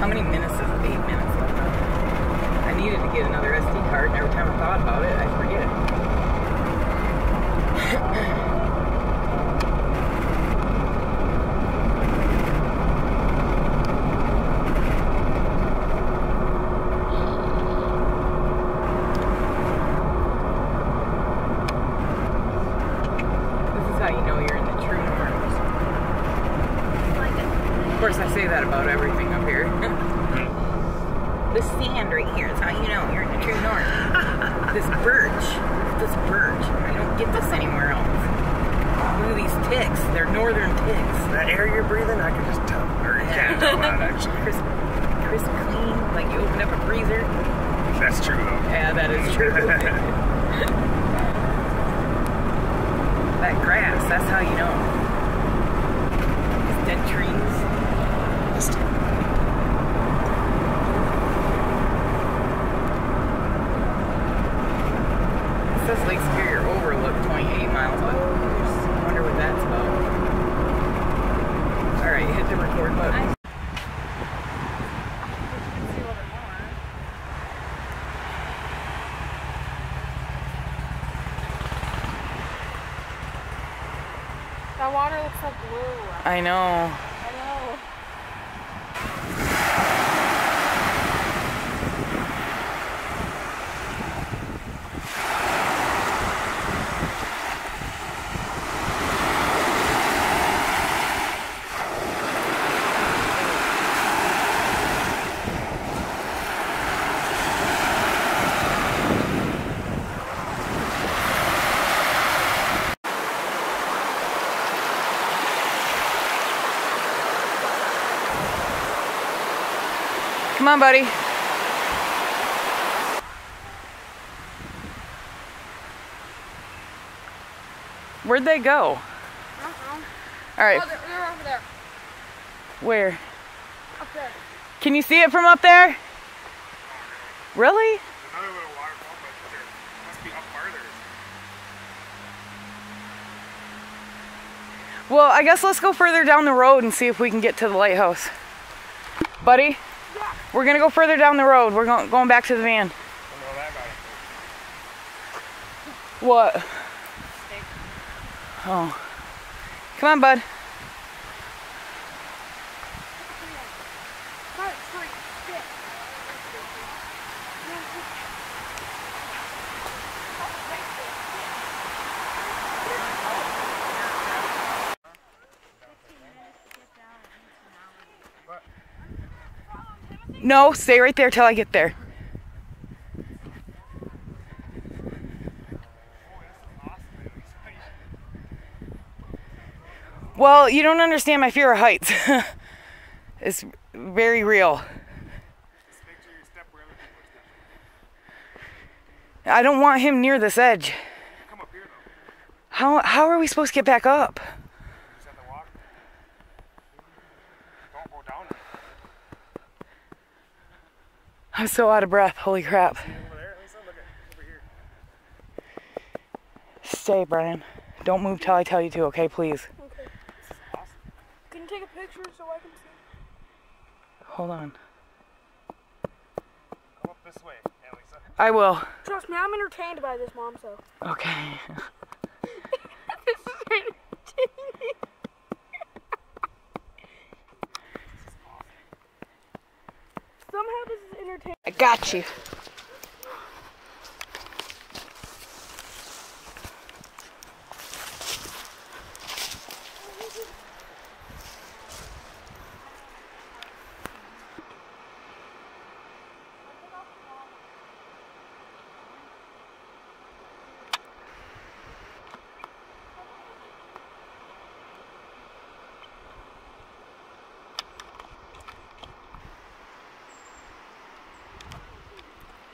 How many minutes is it? Eight minutes left. I needed to get another SD card, and every time I thought about it, I forget. this is how you know you're in the true north. Of course, I say that about everything up here. This sand right here is how you know you're in the true north. this birch, this birch, I don't get this anywhere else. Look at these ticks. They're northern ticks. That air you're breathing, I can just tell. Or you can't tell that actually. Crisp, crisp clean, like you open up a freezer. That's true though. Yeah, that is true. that grass, that's how you know. These dead trees. It says Lake Superior Overlook 28 miles. I wonder what that's about. Alright, hit the record button. That water looks so blue. I know. Come on, buddy. Where'd they go? Uh-huh. All right, Oh, they're, they're over there. where? Up there. Can you see it from up there? Really? Another little waterfall, but there must be up farther. Well, I guess let's go further down the road and see if we can get to the lighthouse. Buddy, Yeah. We're gonna go further down the road. We're go- going back to the van. I know that about it. What? Oh. Come on, bud. No, stay right there till I get there. Well, you don't understand my fear of heights. it's very real. Just make sure you step wherever people are stepping. I don't want him near this edge. Here. How how are we supposed to get back up? You just have to walk. Don't go down I'm so out of breath. Holy crap. over there. Lisa, look at over here. Stay, Brian. Don't move till I tell you to, okay, please. Okay. Awesome. Can you take a picture so I can see? Hold on. Come up this way, yeah, Lisa. I will. Trust me, I'm entertained by this, Mom, so. Okay. this is entertaining. Somehow this is entertaining. I got you.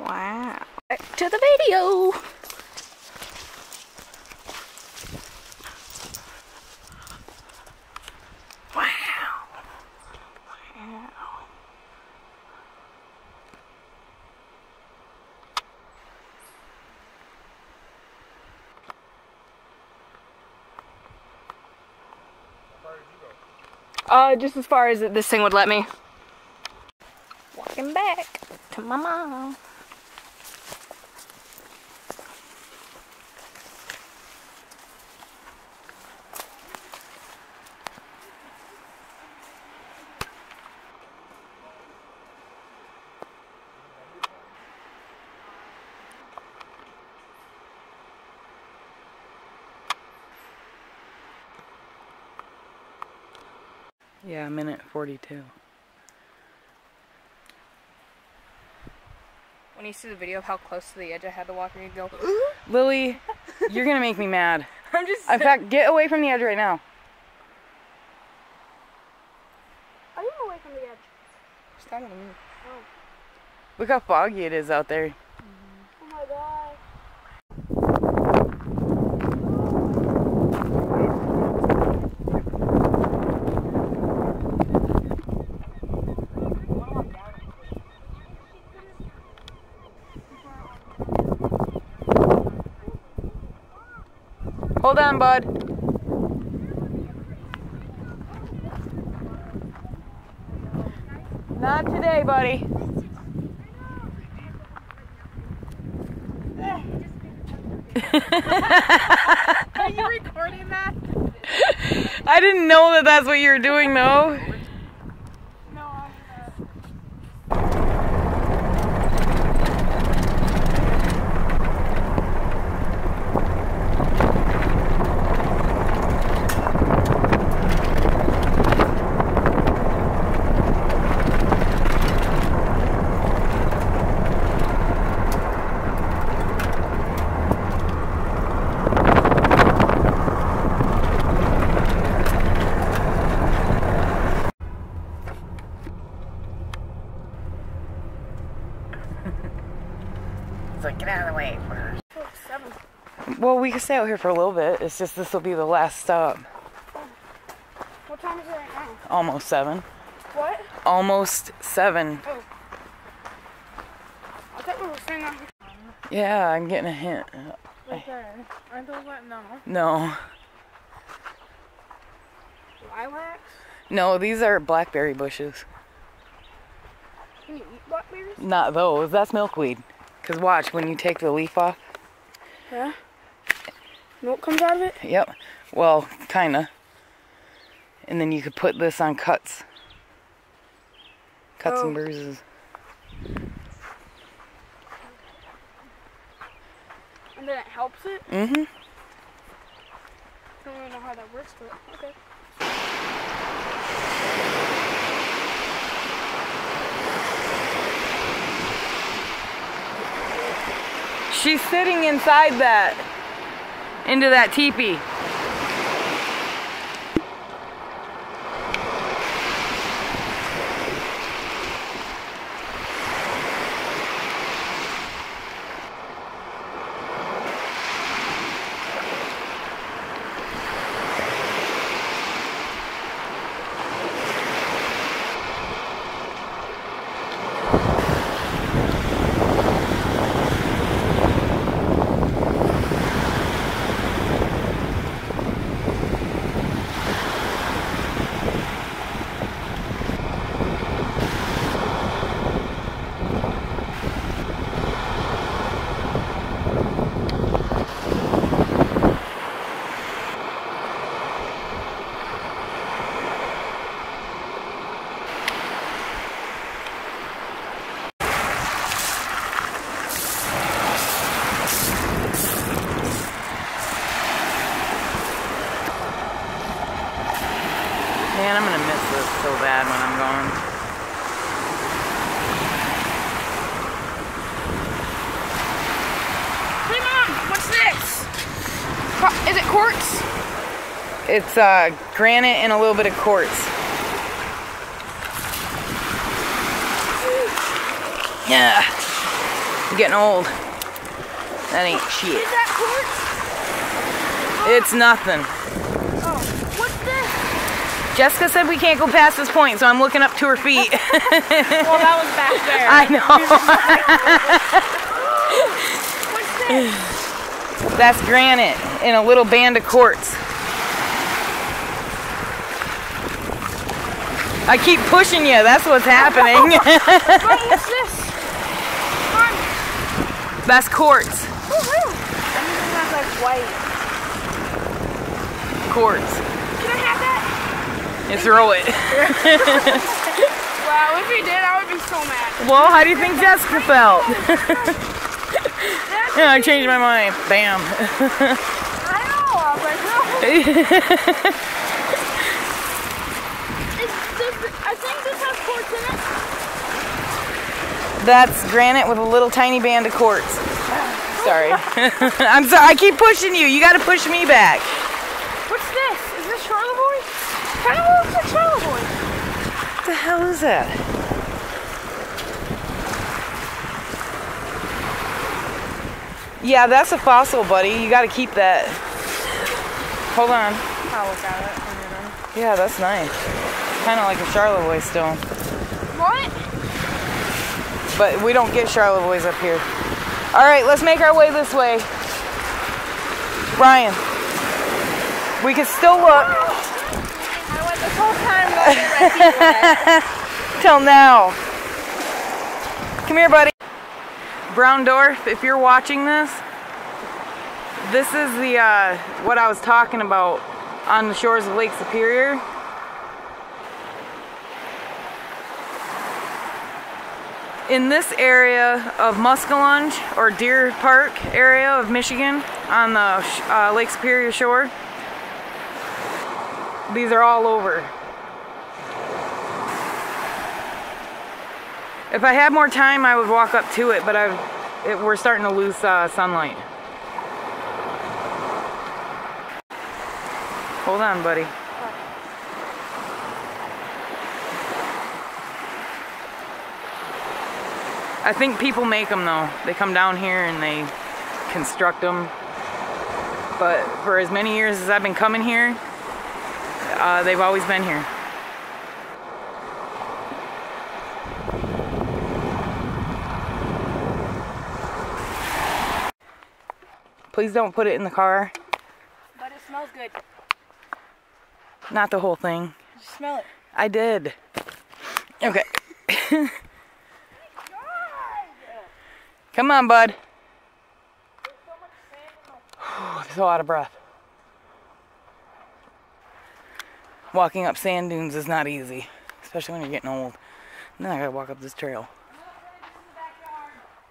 Wow. Back to the video. Wow. Uh, just as far as this thing would let me. Walking back to my mom. Yeah, minute 42. When you see the video of how close to the edge I had to walk, and you go, Lily, you're gonna make me mad. I'm just. In fact, get away from the edge right now. I am away from the edge. Stand on me. Look how foggy it is out there. Hold on, bud. Not today, buddy. Are you recording that? I didn't know that that's what you were doing, though. No, I'm not. It's like, get out of the way first. Oh, seven. Well, we can stay out here for a little bit. It's just this will be the last stop. What time is it right now? Almost seven. What? Almost seven. Oh. I thought we were saying that Yeah, I'm getting a hint. there. Aren't those what? No. No. Lilacs? No, these are blackberry bushes. Can you eat blackberries? Not those. That's milkweed. Because watch, when you take the leaf off. Yeah. Milk comes out of it? Yep. Well, kinda. And then you could put this on cuts. Cuts Oh. and bruises. And then it helps it? Mm-hmm. I don't really know how that works, but okay. She's sitting inside that. Into that teepee. Man, I'm gonna miss this so bad when I'm gone. Hey mom, what's this? Qu- Is it quartz? It's uh, granite and a little bit of quartz. Yeah. I'm getting old. That ain't shit. Is that quartz? It's nothing. Oh, what's this? Jessica said we can't go past this point, so I'm looking up to her feet. Well, that was back there. I know. What's this? That's granite and a little band of quartz. I keep pushing you. That's what's happening. What's this? That's quartz. Has like white. Quartz. Can I have that? You throw it. Wow, if he did, I would be so mad. Well, how do you think Jessica felt? yeah, I changed my mind. Bam. I know. I was like, no. Is, does, I think this has quartz in it. That's granite with a little tiny band of quartz. Sorry. I'm sorry. I keep pushing you. You got to push me back. What's this? Is this Charlevoix? Kind of looks like Charlevoix. What the hell is that? Yeah, that's a fossil, buddy. You got to keep that. Hold on. I'll look at it. Yeah, that's nice. Kind of like a Charlevoix stone. What? But we don't get Charlevoix up here. All right, let's make our way this way. Brian, we can still look I went this whole time till now. Come here, buddy. Brown Dwarf, if you're watching this, this is the uh, what I was talking about on the shores of Lake Superior. In this area of Muskallonge or Deer Park area of Michigan on the uh, Lake Superior shore, these are all over. If I had more time, I would walk up to it, but it, we're starting to lose uh, sunlight. Hold on, buddy. I think people make them though. They come down here and they construct them. But for as many years as I've been coming here, uh, they've always been here. Please don't put it in the car. But it smells good. Not the whole thing. Just smell it. I did. Okay. Come on, bud. I'm so out of breath. Walking up sand dunes is not easy, especially when you're getting old. Now I gotta walk up this trail.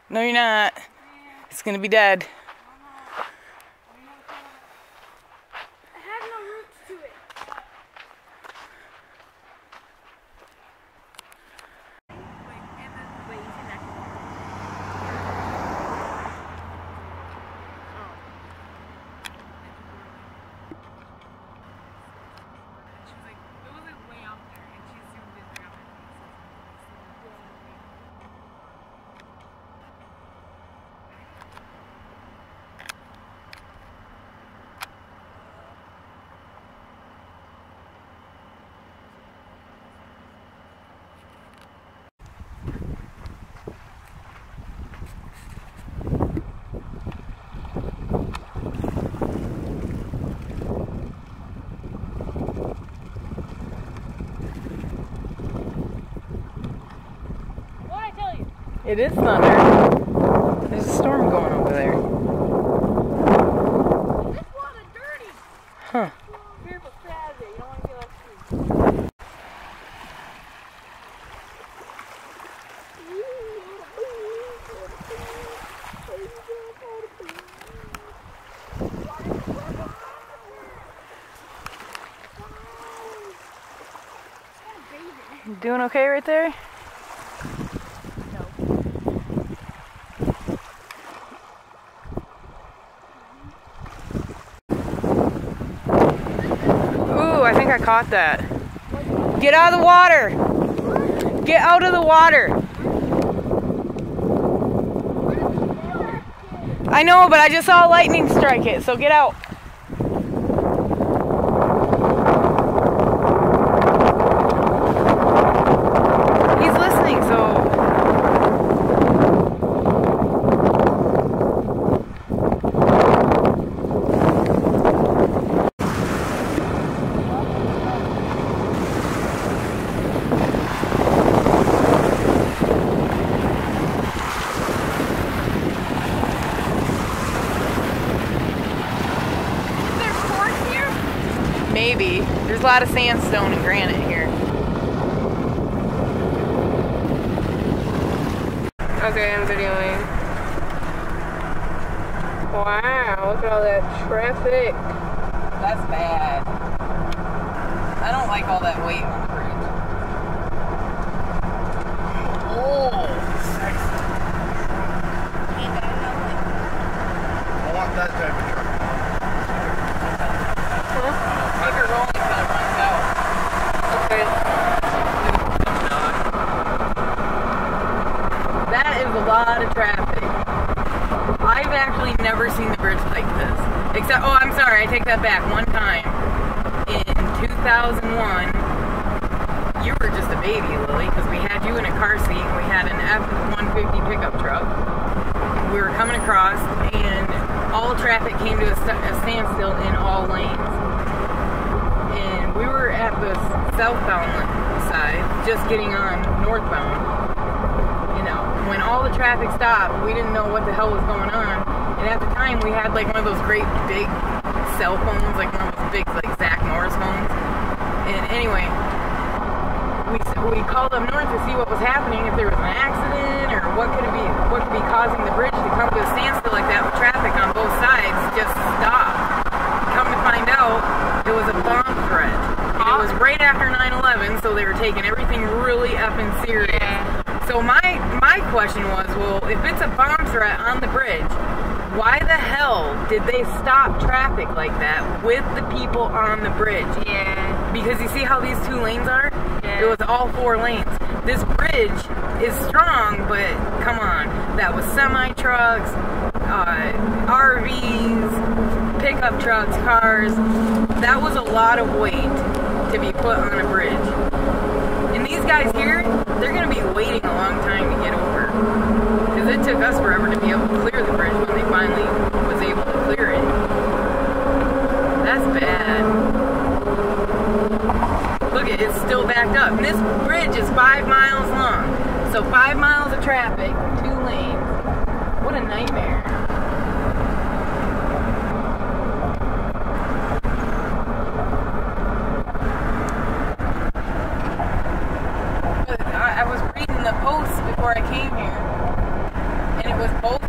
No, you're not. It's gonna be dead. It has no roots to it. What I tell you? It is thunder. There's a storm going over there. This water dirty. Huh. Here, but Saturday. You don't want to get like food. You doing okay right there? Ooh, I think I caught that. Get out of the water. Get out of the water. I know, but I just saw a lightning strike it, so get out. He's listening, so. maybe. There's a lot of sandstone and granite here. Okay, I'm videoing. Wow, look at all that traffic. That's bad. I don't like all that weight on the bridge. Oh, I want that type of truck. keep it rolling till it runs out. Okay. That is a lot of traffic. I've actually never seen the bridge like this. Except, oh, I'm sorry, I take that back. One time in 2001, you were just a baby, Lily, because we had you in a car seat and we had an F-150 pickup truck. We were coming across and all traffic came to a, st- a standstill in all lanes. And we were at the southbound side, just getting on northbound when all the traffic stopped, we didn't know what the hell was going on. And at the time, we had like one of those great big cell phones, like one of those big like Zach Morris phones. And anyway, we we called up north to see what was happening, if there was an accident or what could it be, what could be causing the bridge to come to a standstill like that with traffic on both sides just stopped. Come to find out, it was a bomb threat. And it was right after 9/11, so they were taking everything really effing serious. So my my question was, well, if it's a bomb threat on the bridge, why the hell did they stop traffic like that with the people on the bridge? Yeah. Because you see how these two lanes are? Yeah. It was all four lanes. This bridge is strong, but come on, that was semi trucks, uh, RVs, pickup trucks, cars. That was a lot of weight to be put on a bridge. And these guys here, they're going to be waiting a long time to get over. Because it took us forever to be able to clear the bridge when they finally was able to clear it. That's bad. Look, it, it's still backed up. And this bridge is five miles long. So five miles of traffic, two lanes. What a nightmare. But I, I was reading the posts before I came here, and it was both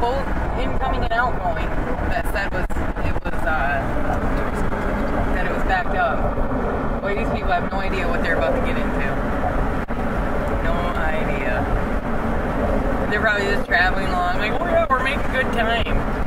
both incoming and outgoing that said was it was uh, that it was backed up. Boy, these people have no idea what they're about to get into. No idea. They're probably just traveling along, like, oh yeah, we're making good time.